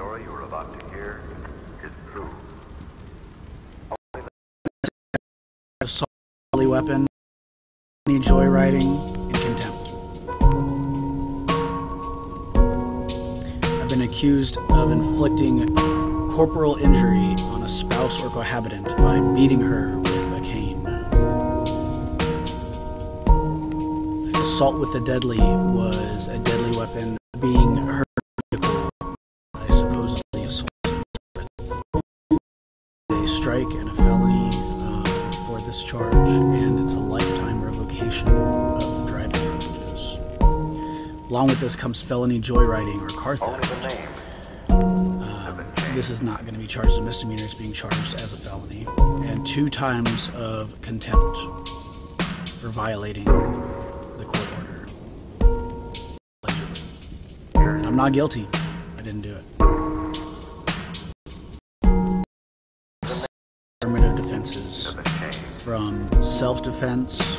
story you are about to hear is true. assault deadly weapon, any joyriding, and contempt. I've been accused of inflicting corporal injury on a spouse or cohabitant by beating her with a cane. An assault with the deadly was this charge, and it's a lifetime revocation of driving privileges. Along with this comes felony joyriding or car theft. Uh, this is not going to be charged as a misdemeanor; it's being charged as a felony, and two times of contempt for violating the court order. And I'm not guilty. I didn't do it. From self-defense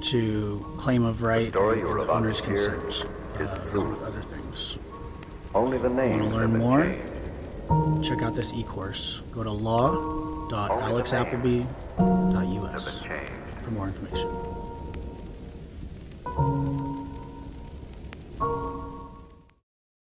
to claim of right story and, about owner's consent, uh, along with other things. Only the name Want to learn more? chain. Check out this e-course. Go to law.alexappleby.us for more information.